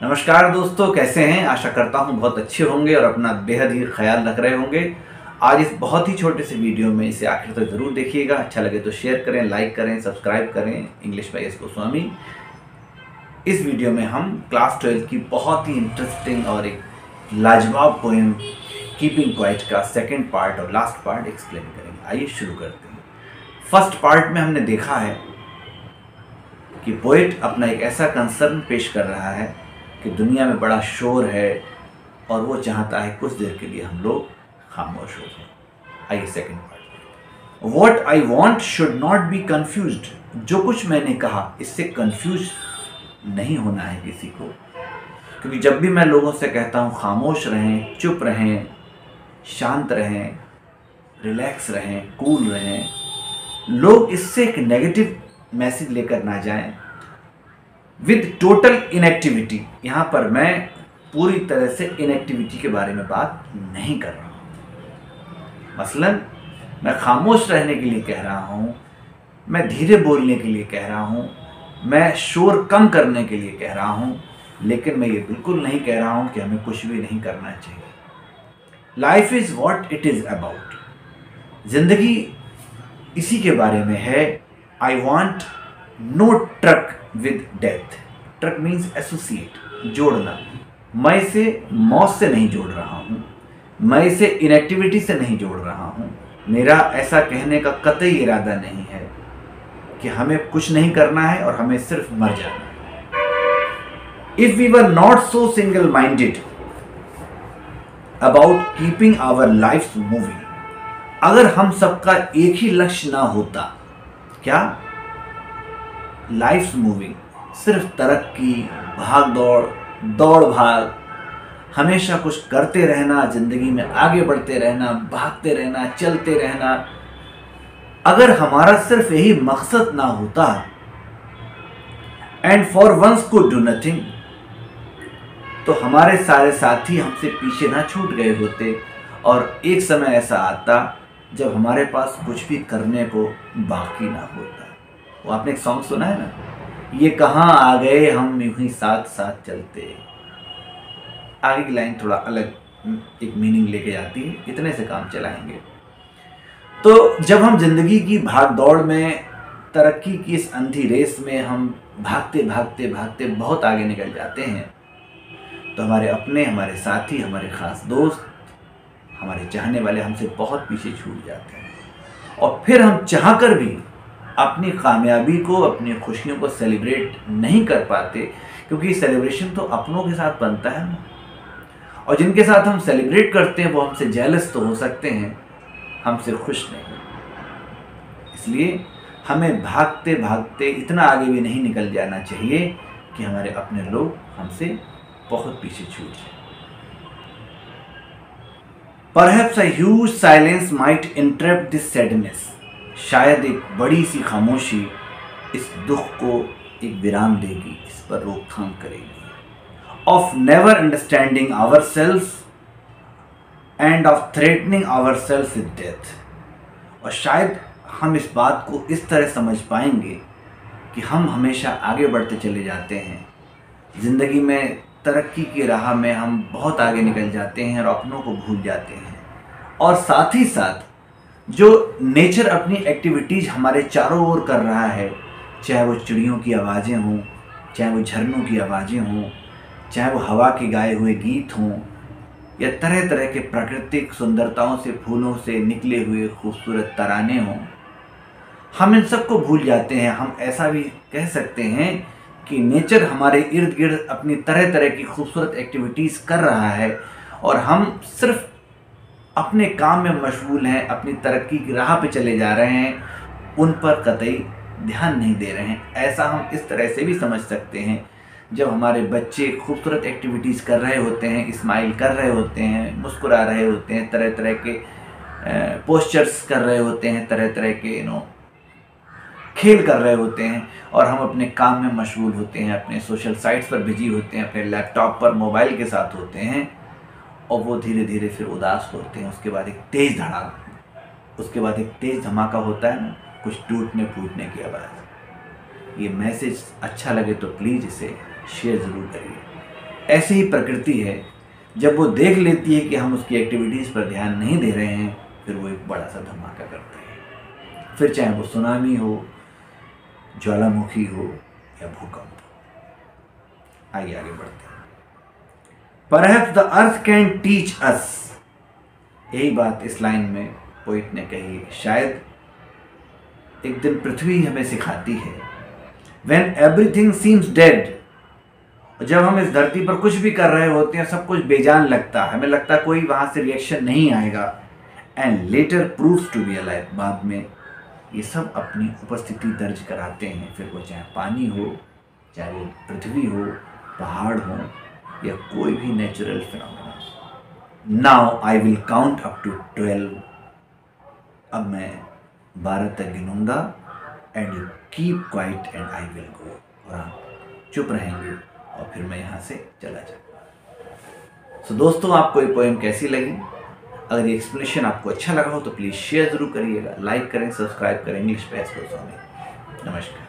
नमस्कार दोस्तों, कैसे हैं? आशा करता हूँ बहुत अच्छे होंगे और अपना बेहद ही ख्याल रख रहे होंगे। आज इस बहुत ही छोटे से वीडियो में इसे आखिर तक ज़रूर देखिएगा। अच्छा लगे तो शेयर करें लाइक करें सब्सक्राइब करें इंग्लिश बाई एस गोस्वामी इस वीडियो में हम क्लास ट्वेल्थ की बहुत ही इंटरेस्टिंग और एक लाजवाब पोएम कीपिंग क्वाइट का सेकेंड पार्ट और लास्ट पार्ट एक्सप्लेन करेंगे। आइए शुरू करते हैं। फ़र्स्ट पार्ट में हमने देखा है कि पोइट अपना एक ऐसा कंसर्न पेश कर रहा है कि दुनिया में बड़ा शोर है और वो चाहता है कुछ देर के लिए हम लोग खामोश हो जाए। आइए second part what I want should not be confuse जो कुछ मैंने कहा, इससे कन्फ्यूज़ नहीं होना है किसी को। क्योंकि जब भी मैं लोगों से कहता हूँ, खामोश रहें, चुप रहें, शांत रहें रिलैक्स रहें कूल रहें, लोग इससे एक नेगेटिव मैसेज लेकर ना जाएँ। विद टोटल इनएक्टिविटी यहाँ पर मैं पूरी तरह से इनएक्टिविटी के बारे में बात नहीं कर रहा हूँ। मसलन, मैं खामोश रहने के लिए कह रहा हूँ, मैं धीरे बोलने के लिए कह रहा हूँ, मैं शोर कम करने के लिए कह रहा हूँ, लेकिन मैं ये बिल्कुल नहीं कह रहा हूँ कि हमें कुछ भी नहीं करना चाहिए। Life is what it is about ज़िंदगी इसी के बारे में है। I want no truck with death truck means associate जोड़ना। मैं इसे मौत से नहीं जोड़ रहा हूँ। मैं इसे इनएक्टिविटी से नहीं जोड़ रहा हूँ। मेरा ऐसा कहने का कतई इरादा नहीं है कि हमें कुछ नहीं करना है और हमें सिर्फ़ मर जाना है। If we were not so single minded about keeping our life moving अगर हम सबका एक ही लक्ष्य ना होता, क्या? लाइफ मूविंग सिर्फ़ तरक्की भाग दौड़ दौड़ भाग, हमेशा कुछ करते रहना, ज़िंदगी में आगे बढ़ते रहना, भागते रहना, चलते रहना। अगर हमारा सिर्फ़ यही मकसद ना होता एंड फॉर वंस को डू नथिंग तो हमारे सारे साथी हमसे पीछे ना छूट गए होते। और एक समय ऐसा आता, जब हमारे पास कुछ भी करने को बाकी ना होता। वो आपने एक सॉन्ग सुना है ना? ये कहाँ आ गए, हम यूँ ही साथ साथ चलते। आगे की लाइन थोड़ा अलग एक मीनिंग लेके जाती है, इतने से काम चलाएँगे। तो जब हम ज़िंदगी की भाग दौड़ में, तरक्की की इस अंधी रेस में हम भागते भागते भागते बहुत आगे निकल जाते हैं तो हमारे अपने, हमारे साथी, हमारे खास दोस्त, हमारे चाहने वाले हमसे बहुत पीछे छूट जाते हैं। और फिर हम चाह कर भी अपनी कामयाबी को, अपनी खुशियों को सेलिब्रेट नहीं कर पाते, क्योंकि सेलिब्रेशन तो अपनों के साथ बनता है ना। और जिनके साथ हम सेलिब्रेट करते हैं, वो हमसे जेलस तो हो सकते हैं, हमसे खुश नहीं। इसलिए हमें भागते भागते इतना आगे भी नहीं निकल जाना चाहिए कि हमारे अपने लोग हमसे बहुत पीछे छूट जाए। Perhaps a huge silence might interrupt this sadness. शायद एक बड़ी सी खामोशी इस दुख को एक विराम देगी, इस पर रोकथाम करेगी। Of never understanding our self and of threatening our self with death और शायद हम इस बात को इस तरह समझ पाएँगे कि हम हमेशा आगे बढ़ते चले जाते हैं। ज़िंदगी में तरक्की की राह में हम बहुत आगे निकल जाते हैं और अपनों को भूल जाते हैं। और साथ ही साथ जो नेचर अपनी एक्टिविटीज़ हमारे चारों ओर कर रहा है, चाहे वो चिड़ियों की आवाज़ें हों, चाहे वो झरनों की आवाज़ें हों, चाहे वो हवा के गाए हुए गीत हों, या तरह तरह के प्राकृतिक सुंदरताओं से, फूलों से निकले हुए खूबसूरत तराने हों, हम इन सबको भूल जाते हैं। हम ऐसा भी कह सकते हैं कि नेचर हमारे इर्द गिर्द अपनी तरह तरह की खूबसूरत एक्टिविटीज़ कर रहा है, और हम सिर्फ़ अपने काम में मशगूल हैं, अपनी तरक्की की राह पे चले जा रहे हैं, उन पर कतई ध्यान नहीं दे रहे हैं। ऐसा हम इस तरह से भी समझ सकते हैं, जब हमारे बच्चे खूबसूरत एक्टिविटीज़ कर रहे होते हैं, स्माइल कर रहे होते हैं, मुस्कुरा रहे होते हैं तरह तरह के पोस्चर्स कर रहे होते हैं तरह तरह के नो खेल कर रहे होते हैं, और हम अपने काम में मशगूल होते हैं, अपने सोशल साइट्स पर बिज़ी होते हैं, अपने लैपटॉप पर मोबाइल के साथ होते हैं। और वो धीरे धीरे फिर उदास होते हैं। उसके बाद एक तेज़ धड़ाक उसके बाद एक तेज़ धमाका होता है ना, कुछ टूटने फूटने की आवाज़। ये मैसेज अच्छा लगे तो प्लीज़ इसे शेयर ज़रूर करिए। ऐसी ही प्रकृति है, जब वो देख लेती है कि हम उसकी एक्टिविटीज़ पर ध्यान नहीं दे रहे हैं, फिर वो एक बड़ा सा धमाका करते हैं। फिर चाहे वो सुनामी हो, ज्वालामुखी हो या भूकंप हो। आइए आगे बढ़ते हैं। Perhaps the earth can teach us. यही बात इस लाइन में पोइट ने कही, शायद एक दिन पृथ्वी हमें सिखाती है। वेन एवरीथिंग सीम्स डेड जब हम इस धरती पर कुछ भी कर रहे होते हैं, सब कुछ बेजान लगता है। हमें लगता है कोई वहाँ से रिएक्शन नहीं आएगा। And later proves to be alive बाद में ये सब अपनी उपस्थिति दर्ज कराते हैं। फिर वो चाहे पानी हो, चाहे वो पृथ्वी हो, पहाड़ हो या कोई भी natural phenomena now I will count up to twelve अब मैं बारह तक गिनूँगा and you keep quiet and I will go और आप चुप रहेंगे और फिर मैं यहाँ से चला जाऊँगा। सो so, दोस्तों आपको ये पोएम कैसी लगी? अगर ये एक्सप्लेनेशन आपको अच्छा लगा हो तो प्लीज़ शेयर ज़रूर करिएगा। लाइक करें सब्सक्राइब करें। इंग्लिश पैस को नमस्कार।